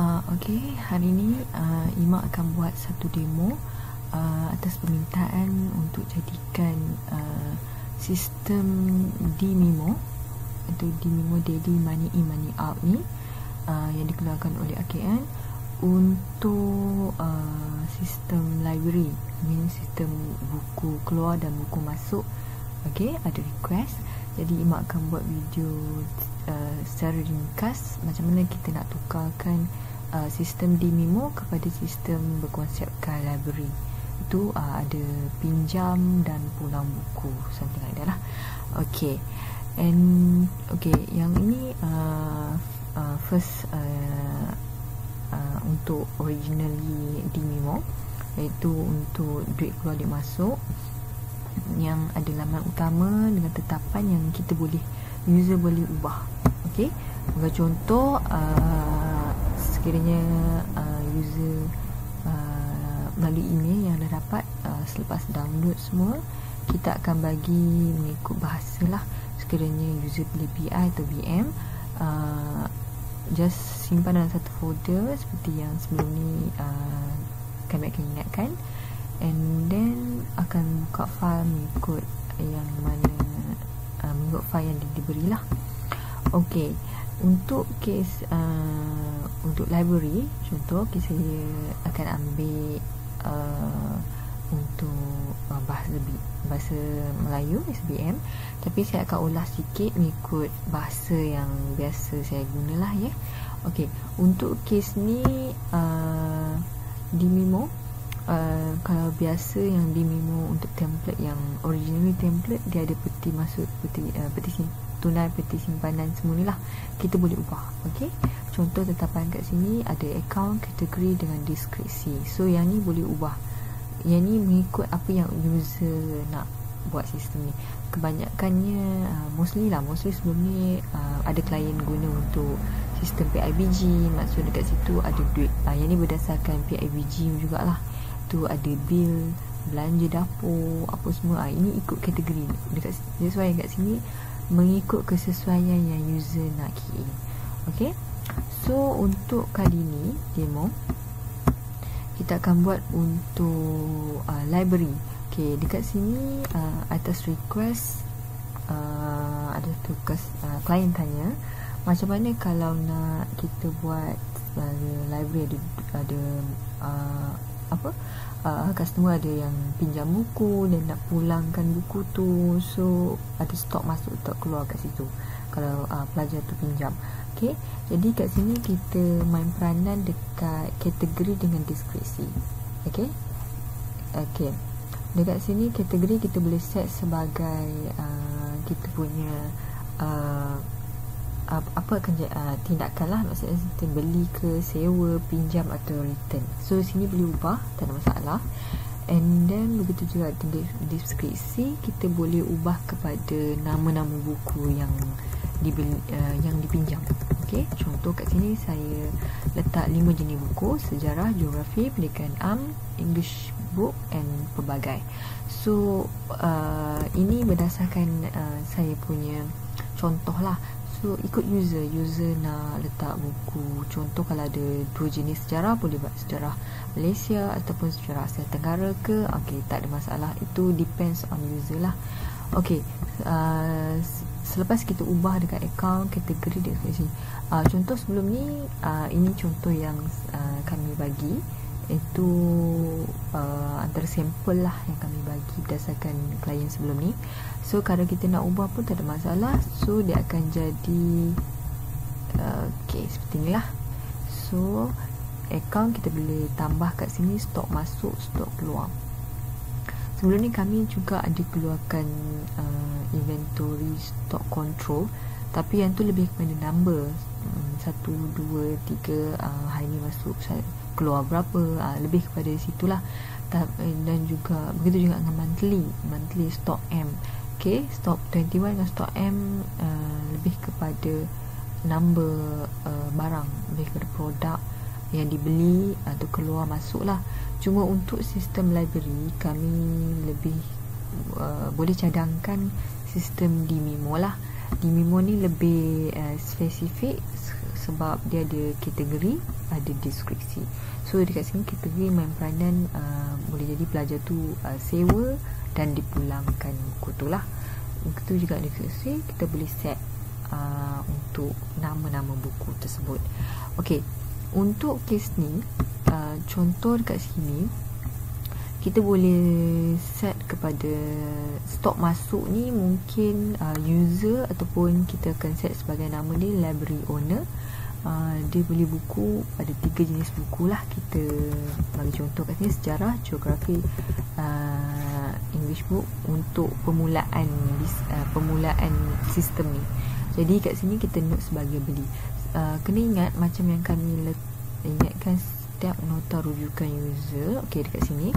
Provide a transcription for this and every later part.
Uh, Okey, hari ini uh, Ima akan buat satu demo uh, atas permintaan untuk jadikan uh, sistem D-Mimo atau D-Mimo Daily Money In Money Out ni uh, yang dikeluarkan oleh AKN untuk uh, sistem library. Ini sistem buku keluar dan buku masuk. Okey, ada request. Jadi Ima akan buat video uh, secara ringkas. Macam mana kita nak tukarkan uh, sistem di Mimo kepada sistem berkonsepkan library. Itu uh, ada pinjam dan pulang buku something like that lah. Okay. And okay yang ini uh, uh, first uh, uh, untuk originally di Mimo iaitu untuk duit keluar duit masuk yang ada laman utama dengan tetapan yang kita boleh user boleh ubah. Okey bagi contoh uh, sekiranya uh, user uh, melalui email yang dah dapat uh, selepas download semua kita akan bagi mengikut bahasa lah. Sekiranya user beli PI atau BM uh, just simpan dalam satu folder seperti yang sebelum ni uh, kami akan ingatkan. And then akan buka file mengikut yang mana uh, mengikut file yang diberilah ok untuk case uh, untuk library contoh okay, saya akan ambil uh, untuk uh, bahasa bahasa Melayu SBM tapi saya akan ulas sikit mengikut bahasa yang biasa saya gunalah ya. Okey untuk kes ni uh, di memo uh, kalau biasa yang di memo untuk template yang originally template dia ada peti masuk peti uh, peti tunai peti simpanan semua ni lah kita boleh ubah ok contoh tetapan kat sini ada account kategori dengan deskripsi so yang ni boleh ubah. Yang ni mengikut apa yang user nak buat sistem ni. Kebanyakannya uh, mostly lah mostly sebelum ni uh, ada klien guna untuk sistem PIBG maksud dekat situ ada duit. Uh, yang ni berdasarkan PIBG jugalah. Tu ada bill belanja dapur apa semua. Uh, ini ikut kategori dekat that's why kat sini mengikut kesesuaian yang user nak key in. Okay. So, untuk kali ni, demo, kita akan buat untuk uh, library. Okay, dekat sini, uh, atas request, uh, ada tugas, uh, klien tanya, macam mana kalau nak kita buat uh, library ada, ada uh, apa, uh, customer ada yang pinjam buku dan nak pulangkan buku tu. So ada stok masuk stok keluar kat situ. Kalau uh, pelajar tu pinjam. Okey jadi kat sini kita main peranan dekat kategori dengan deskripsi okey okey dekat sini kategori kita boleh set sebagai uh, kita punya uh, apa akan uh, tindakan lah maksudnya kita beli ke sewa pinjam atau return. So sini boleh ubah tak ada masalah. And then begitu juga di deskripsi kita boleh ubah kepada nama-nama buku yang dibeli uh, yang dipinjam. Okey contoh kat sini saya letak lima jenis buku sejarah geografi pendidikan am english book and pelbagai. So uh, ini berdasarkan uh, saya punya contoh lah So ikut user. User nak letak buku. Contoh kalau ada dua jenis sejarah Boleh buat sejarah Malaysia Ataupun sejarah Asia Tenggara ke? Okay tak ada masalah. Itu depends on user lah. Okay uh, Selepas kita ubah dekat account Kategori dia uh, Contoh sebelum ni uh, Ini contoh yang uh, kami bagi itu uh, antara sampel lah yang kami bagi berdasarkan klien sebelum ni. So kalau kita nak ubah pun tak ada masalah. So dia akan jadi uh, ok seperti ni lah. So account kita boleh tambah kat sini stok masuk stok keluar. Sebelum ni kami juga ada keluarkan uh, inventory stock control. Tapi yang tu lebih kepada number. Hmm, satu, dua, tiga uh, hari ni masuk keluar berapa uh, lebih kepada situlah. Dan juga begitu juga dengan monthly monthly stock M. Okay stock 21 dengan stock M uh, lebih kepada number uh, barang lebih kepada produk yang dibeli atau keluar masuk lah cuma untuk sistem library kami lebih uh, boleh cadangkan sistem di Mimo lah di Mimo ni lebih uh, spesifik sebab dia ada kategori ada deskripsi. So dekat sini kategori main peranan uh, boleh jadi pelajar tu uh, sewa dan dipulangkan buku tu lah itu juga deskripsi kita boleh set uh, untuk nama-nama buku tersebut. Ok untuk kes ni uh, contoh dekat sini kita boleh set kepada stok masuk ni mungkin uh, user ataupun kita akan set sebagai nama ni library owner uh, dia beli buku ada tiga jenis buku lah kita bagi contoh kat sini. Sejarah geografi uh, English book untuk permulaan uh, permulaan sistem ni. Jadi kat sini kita note sebagai beli. Uh, kena ingat macam yang kami ingatkan setiap nota rujukan user okey dekat sini.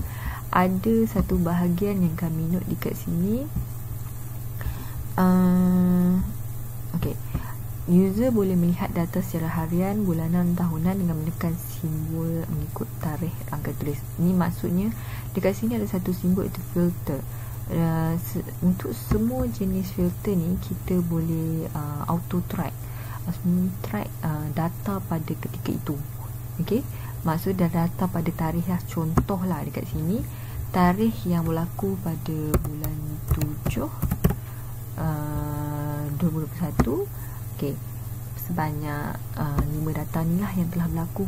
Ada satu bahagian yang kami note dekat sini. Uh, okey user boleh melihat data secara harian bulanan tahunan dengan menekan simbol mengikut tarikh angka tulis. Ini maksudnya dekat sini ada satu simbol itu filter. Uh, se- untuk semua jenis filter ni kita boleh uh, auto track uh, track uh, data pada ketika itu. Okey? Maksud data pada tarikh lah contoh lah dekat sini. Tarikh yang berlaku pada bulan 7 uh, 2021 ok sebanyak uh, 5 data ni lah yang telah berlaku.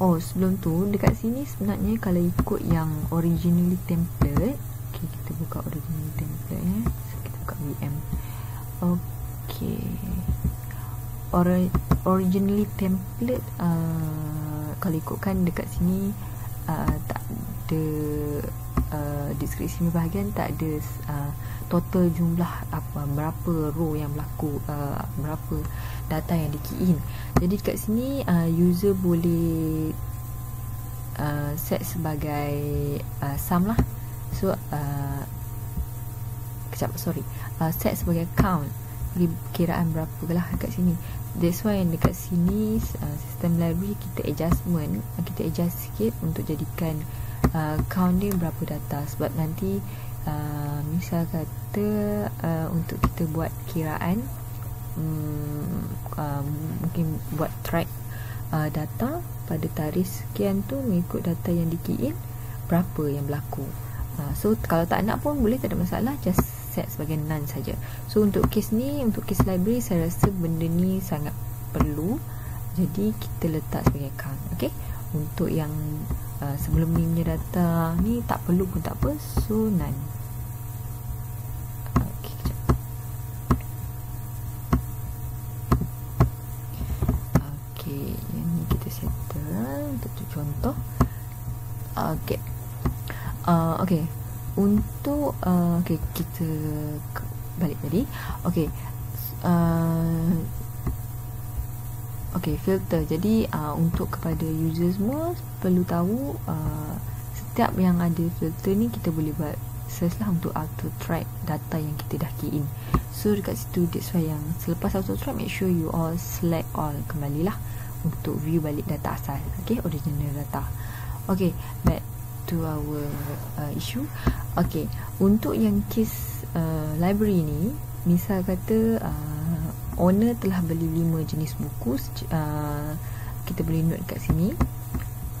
Oh sebelum tu dekat sini sebenarnya kalau ikut yang originally template ok kita buka originally template eh. so, kita buka VM ok Or- originally template uh, kalau ikutkan dekat sini uh, tak ada uh, deskripsi bahagian tak ada uh, total jumlah apa berapa row yang berlaku uh, berapa data yang di key in. Jadi dekat sini uh, user boleh uh, set sebagai uh, sum lah. So uh, kejap sorry. Uh, set sebagai count. Kiraan berapa lah dekat sini. That's why dekat sini uh, Sistem library kita adjustment Kita adjust sikit Untuk jadikan uh, Count dia berapa data. Sebab nanti uh, Misal kata uh, Untuk kita buat kiraan um, uh, Mungkin buat track uh, Data Pada tarikh sekian tu Mengikut data yang di key in Berapa yang berlaku uh, So kalau tak nak pun Boleh tak ada masalah Just set sebagai none saja. So untuk kes ni, untuk kes library saya rasa benda ni sangat perlu. Jadi kita letak sebagai count, okey. Untuk yang uh, sebelum ni punya data ni tak perlu pun tak apa. So none. Okey, yang ni kita settle untuk contoh. Okey. Uh, okey untuk uh, okay, kita balik tadi. Okey uh, okey filter. Jadi uh, untuk kepada user semua perlu tahu uh, setiap yang ada filter ni kita boleh buat search lah untuk auto track data yang kita dah key in. So dekat situ that's why yang selepas auto track make sure you all select all kembali lah untuk view balik data asal. Okey original data. Okey back to our uh, issue. Okay, untuk yang case uh, library ni, misal kata uh, owner telah beli lima jenis buku, uh, kita boleh note kat sini,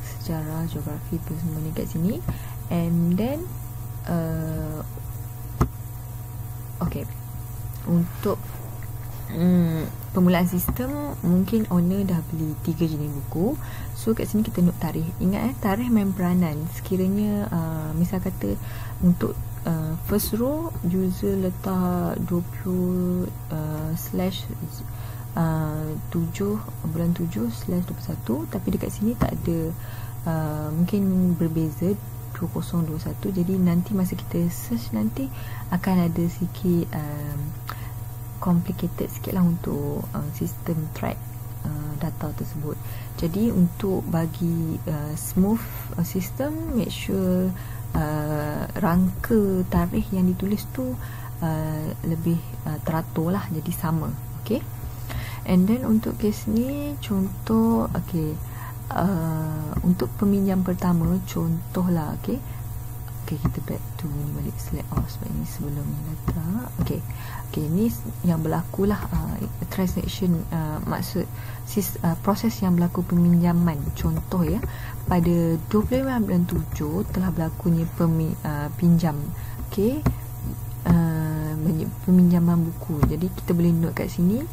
sejarah, geografi pun semua ni kat sini, and then, uh, okay, untuk um, Permulaan sistem Mungkin owner dah beli Tiga jenis buku. So kat sini kita note tarikh. Ingat eh Tarikh main peranan Sekiranya uh, Misal kata Untuk uh, First row User letak 20 uh, Slash uh, 7 Bulan 7 Slash 21 Tapi dekat sini tak ada uh, Mungkin berbeza 2021 Jadi nanti masa kita search nanti Akan ada sikit um, complicated sikit lah untuk uh, sistem track uh, data tersebut. Jadi untuk bagi uh, smooth uh, sistem make sure uh, rangka tarikh yang ditulis tu uh, lebih uh, teratur lah. Jadi sama okay and then untuk kes ni contoh okay uh, untuk peminjam pertama contoh lah okay Okay, kita back to ni balik select off sebab ini sebelum ni data. Okay, okay ni yang berlaku lah uh, transaction uh, maksud sis, uh, proses yang berlaku peminjaman. Contoh ya, pada 25 bulan 7 telah berlakunya pemi, uh, pinjam. Okay, uh, peminjaman buku. Jadi kita boleh note kat sini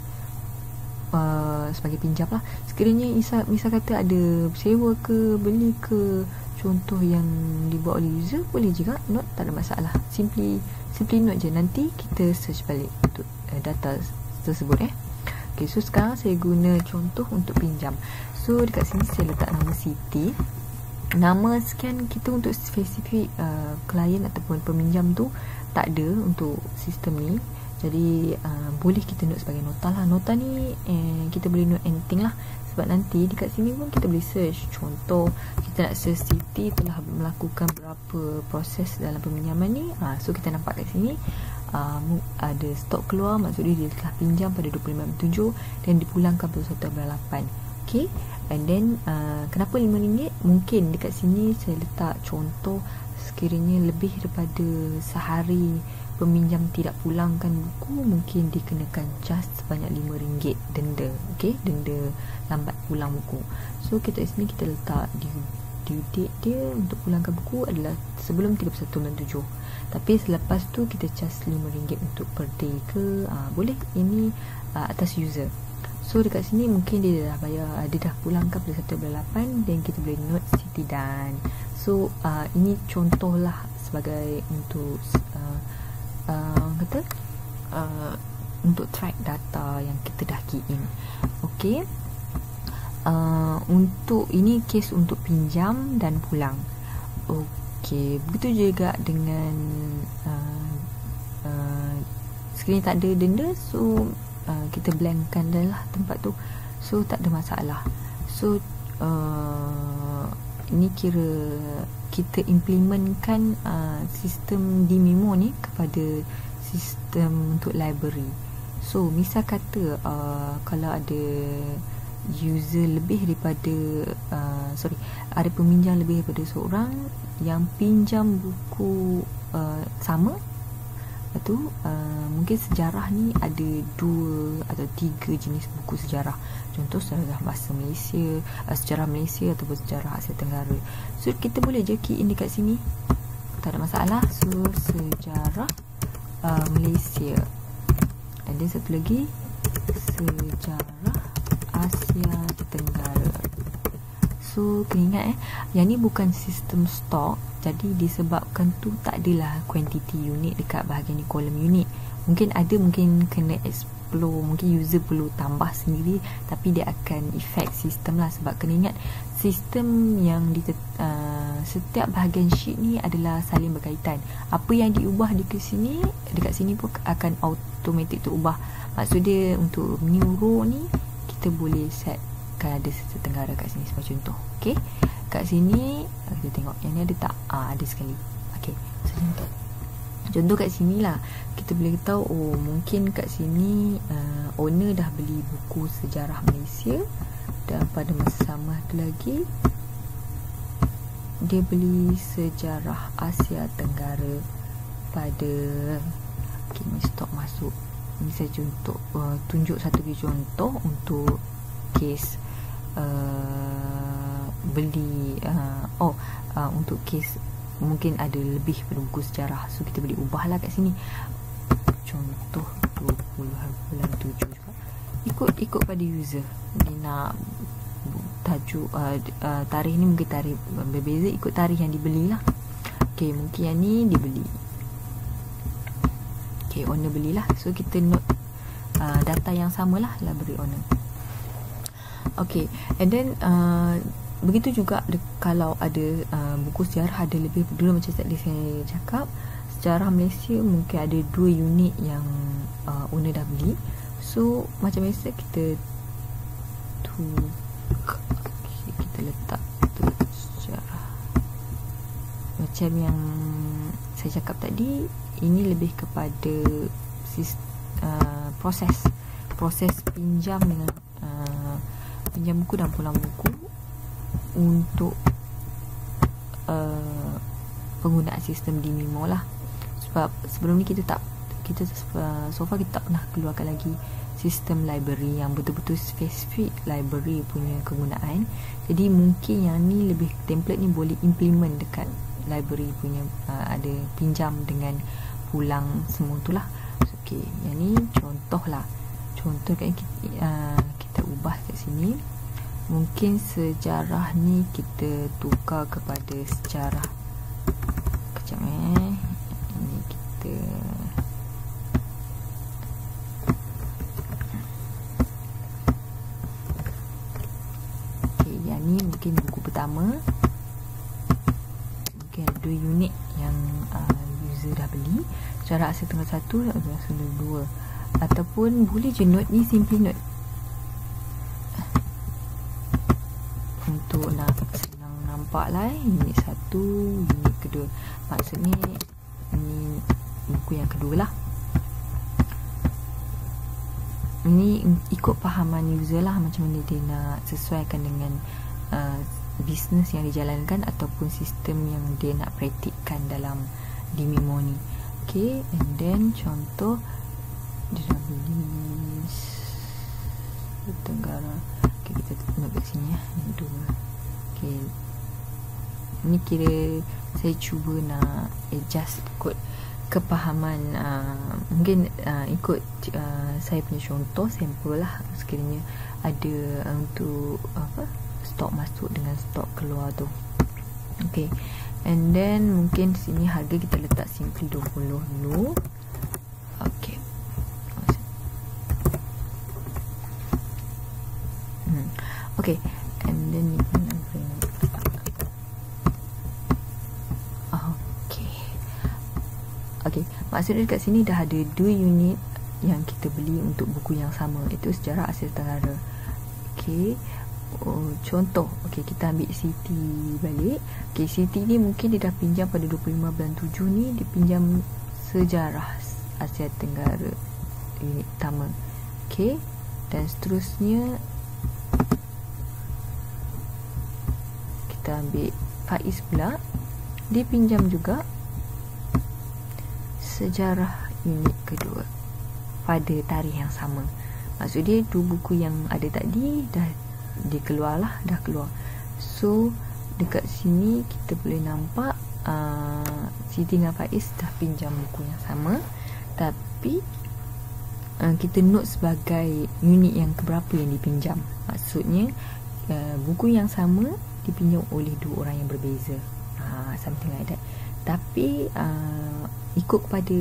uh, sebagai pinjam lah. Sekiranya misal, misal kata ada sewa ke, beli ke, contoh yang dibuat oleh user boleh juga. Note tak ada masalah. Simply simply note je. Nanti kita search balik untuk uh, data tersebut eh. Ok so sekarang saya guna contoh untuk pinjam. So dekat sini saya letak nama city nama sekian kita untuk spesifik uh, klien ataupun peminjam tu tak ada untuk sistem ni. Jadi uh, boleh kita note sebagai nota lah. Nota ni eh, kita boleh note anything lah sebab nanti dekat sini pun kita boleh search. Contoh kita nak search city telah melakukan berapa proses dalam peminjaman ni. Ha, So kita nampak kat sini uh, Ada stok keluar. Maksudnya dia telah pinjam pada 25.7 Dan dipulangkan pada 1.8 Okay? And then uh, kenapa RM5 Mungkin dekat sini saya letak contoh Sekiranya lebih daripada sehari peminjam tidak pulangkan buku mungkin dikenakan just sebanyak RM5 denda okey? Denda lambat pulang buku. So kita sini kita letak due, due date dia untuk pulangkan buku adalah sebelum 31 bulan 7 tapi selepas tu kita just RM5 untuk per day ke? Uh, boleh. Ini uh, atas user. So dekat sini mungkin dia dah bayar uh, dia dah pulangkan pada 1 bulan 8 dan kita boleh note city dan. So uh, ini contohlah sebagai untuk uh, uh, kata uh, untuk track data yang kita dah key in. Okey? Uh, untuk ini case untuk pinjam dan pulang. Okey begitu juga dengan uh, uh, sekiranya tak ada denda so uh, kita blankkan dah lah tempat tu. So tak ada masalah. So uh, ini kira kita implementkan uh, sistem di Mimo ni kepada sistem untuk library. So, misal kata uh, kalau ada user lebih daripada uh, sorry, ada peminjam lebih daripada seorang yang pinjam buku uh, sama Lepas tu uh, mungkin sejarah ni ada dua atau tiga jenis buku sejarah. Contoh sejarah bahasa Malaysia, uh, sejarah Malaysia ataupun sejarah Asia Tenggara. So kita boleh je key in dekat sini. Tak ada masalah. So sejarah uh, Malaysia. Dan satu lagi sejarah Asia Tenggara. So kena ingat eh Yang ni bukan sistem stok Jadi disebabkan tu tak adalah Quantity unit dekat bahagian ni kolom unit. Mungkin ada mungkin kena explore Mungkin user perlu tambah sendiri Tapi dia akan effect sistem lah. Sebab kena ingat Sistem yang di uh, Setiap bahagian sheet ni adalah saling berkaitan. Apa yang diubah dekat sini Dekat sini pun akan automatic terubah. Maksud dia untuk new row ni Kita boleh set akan ada satu tenggara kat sini sebagai contoh. Okey. Kat sini kita tengok yang ni ada tak? Ah ada sekali. Okey. So, contoh. Contoh kat sini lah Kita boleh tahu Oh mungkin kat sini uh, Owner dah beli buku sejarah Malaysia Dan pada masa sama tu lagi Dia beli sejarah Asia Tenggara Pada Okay ni stok masuk Ini saya contoh uh, Tunjuk satu contoh Untuk Case uh, beli uh, oh uh, untuk kes mungkin ada lebih pada buku sejarah. So kita boleh ubahlah kat sini. Contoh 20 bulan 7 juga. Ikut ikut pada user. Dia nak tajuk uh, uh, tarikh ni mungkin tarikh berbeza ikut tarikh yang dibeli lah ok mungkin yang ni dibeli. Ok owner belilah. So kita note uh, data yang samalah library owner Okay. And then uh, Begitu juga de- Kalau ada uh, Buku sejarah ada lebih Dulu macam tadi saya cakap Sejarah Malaysia Mungkin ada dua unit Yang uh, Owner dah beli. So Macam biasa kita Tu okay, Kita letak tu Sejarah. Macam yang Saya cakap tadi Ini lebih kepada sis, uh, Proses Proses pinjam dengan pinjam buku dan pulang buku untuk uh, penggunaan sistem di Mimo lah. Sebab sebelum ni kita tak kita uh, so far kita tak pernah keluarkan lagi sistem library yang betul-betul spesifik library punya kegunaan. Jadi mungkin yang ni lebih template ni boleh implement dekat library punya uh, ada pinjam dengan pulang semua tu lah. Ok yang ni contoh lah contoh kan kita, uh, ubah kat sini. Mungkin sejarah ni kita tukar kepada sejarah kejap eh. Ini kita ni mungkin buku pertama. Mungkin ada dua unit yang uh, user dah beli. Cara asal tengah satu dan asal dua. Ataupun boleh je note ni simply note untuk nak senang eh. unit satu unit kedua maksudnya ni buku yang kedua lah ini ikut pahaman user lah macam mana dia nak sesuaikan dengan uh, bisnes yang dijalankan ataupun sistem yang dia nak praktikkan dalam di Mimo ni. Okay, and then contoh dia dah beli Tenggara. Okay, kita tengok kat sini ya. Ini dua. Okay. Ini kira saya cuba nak adjust kot kepahaman uh, mungkin uh, ikut uh, saya punya contoh sampel lah. Sekiranya ada untuk apa stok masuk dengan stok keluar tu. Okay. And then mungkin sini harga kita letak simply 20 dulu Okay. Hmm. Okay And then ni pun nak bring Okay Okay Maksudnya dekat sini dah ada 2 unit yang kita beli untuk buku yang sama. Itu sejarah Asia Tenggara Okay oh, contoh. Okey kita ambil Siti balik. Okey Siti ni mungkin dia dah pinjam pada 25 bulan 7 ni dia pinjam sejarah Asia Tenggara unit pertama. Okey. Dan seterusnya kita ambil Faiz pula. Dia pinjam juga sejarah unit kedua. Pada tarikh yang sama. Maksud dia tu buku yang ada tadi dah dia keluar lah dah keluar. So dekat sini kita boleh nampak uh, Siti dengan Faiz dah pinjam buku yang sama. Tapi uh, kita note sebagai unit yang keberapa yang dipinjam. Maksudnya uh, buku yang sama dipinjam oleh dua orang yang berbeza. Uh, something like that tapi uh, ikut kepada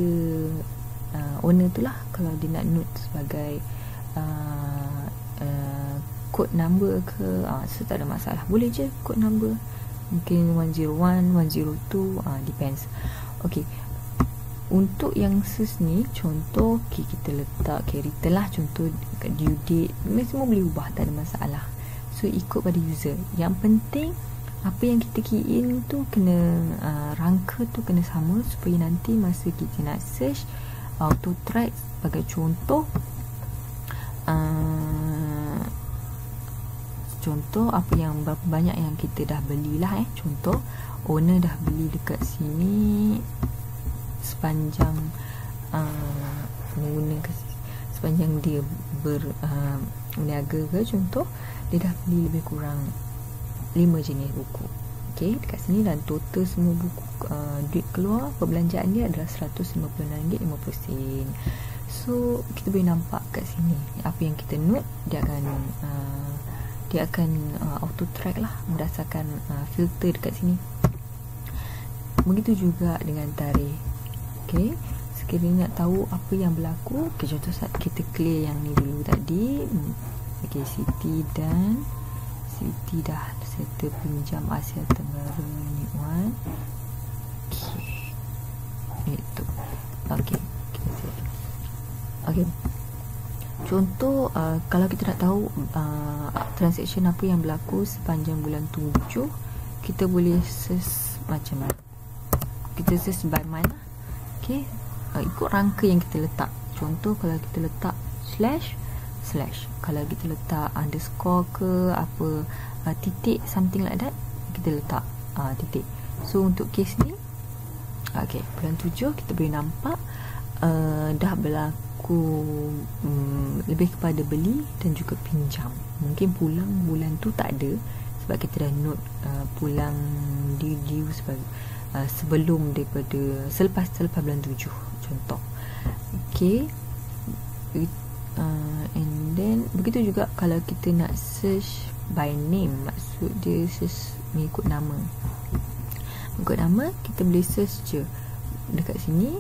uh, owner tu lah kalau dia nak note sebagai uh, uh, code number ke ah so tak ada masalah. Boleh je code number. Mungkin 101 102 ah depends. Okey untuk yang sus ni contoh okay, kita letak character lah. Contoh due date. Semua boleh ubah tak ada masalah. So ikut pada user. Yang penting apa yang kita key in tu kena uh, rangka tu kena sama supaya nanti masa kita nak search auto track sebagai contoh uh, contoh apa yang berapa banyak yang kita dah belilah eh. Contoh owner dah beli dekat sini sepanjang uh, menggunakan sepanjang dia uh, meniaga ke contoh dia dah beli lebih kurang 5 jenis buku. Okey dekat sini dan total semua buku uh, duit keluar perbelanjaan dia adalah RM156.50 so kita boleh nampak kat sini apa yang kita note dia akan uh, dia akan uh, auto track lah berdasarkan uh, filter dekat sini. Begitu juga dengan tarikh. Ok sekiranya nak tahu apa yang berlaku ok contoh saat kita clear yang ni dulu tadi. Ok Siti dan Siti dah settle pinjam Asia Tenggara unit 1 ok itu ok ok Contoh uh, kalau kita nak tahu uh, transaction apa yang berlaku sepanjang bulan 7, kita boleh search macam mana? Kita search by month. Okey. Uh, ikut rangka yang kita letak. Contoh kalau kita letak slash slash. Kalau kita letak underscore ke apa uh, titik something like that, kita letak uh, titik. So untuk case ni Okey, bulan tujuh kita boleh nampak uh, dah berlaku um, lebih kepada beli dan juga pinjam. Mungkin pulang bulan tu tak ada sebab kita dah note uh, pulang di due sebagai uh, sebelum daripada selepas selepas bulan tujuh contoh. Okey. Uh, and then begitu juga kalau kita nak search by name maksud dia search mengikut nama mengikut nama kita boleh search je dekat sini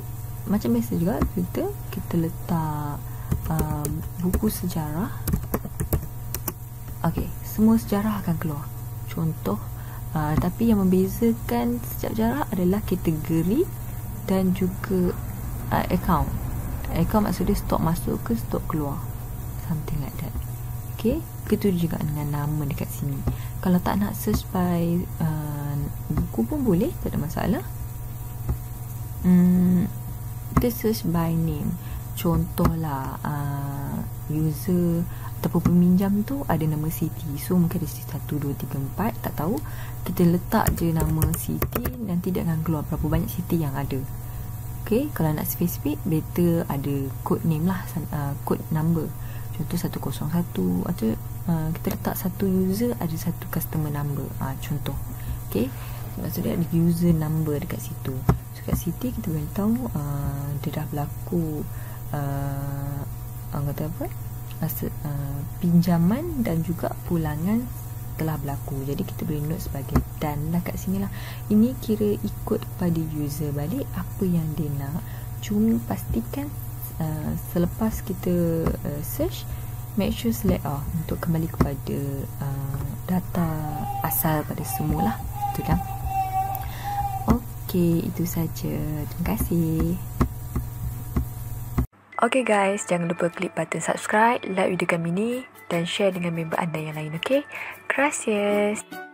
macam biasa juga kita kita letak uh, buku sejarah Okey, semua sejarah akan keluar. Contoh, uh, tapi yang membezakan setiap sejarah adalah kategori dan juga uh, account. Account maksudnya stok masuk ke stok keluar. Something like that. Okey, begitu juga dengan nama dekat sini. Kalau tak nak search by uh, buku pun boleh, tak ada masalah. Hmm, kita search by name. Contohlah uh, user ataupun peminjam tu ada nama Siti. So mungkin ada Siti 1, 2, 3, 4. Tak tahu. Kita letak je nama Siti. Nanti dia akan keluar berapa banyak Siti yang ada. Okay. Kalau nak spesifik, better ada code name lah. Uh, code number. Contoh 101. Atau uh, kita letak satu user ada satu customer number. Uh, contoh. Okay. Maksudnya ada user number dekat situ. So kat Siti kita boleh tahu uh, dia dah berlaku uh, kata apa? uh, pinjaman dan juga pulangan telah berlaku. Jadi kita boleh note sebagai dan lah kat sini lah. Ini kira ikut pada user balik apa yang dia nak. Cuma pastikan uh, selepas kita uh, search make sure select off untuk kembali kepada uh, data asal pada semula. Itu kan. Okey, itu saja. Terima kasih. Okay guys, jangan lupa klik button subscribe, like video kami ni dan share dengan member anda yang lain, okay? Gracias!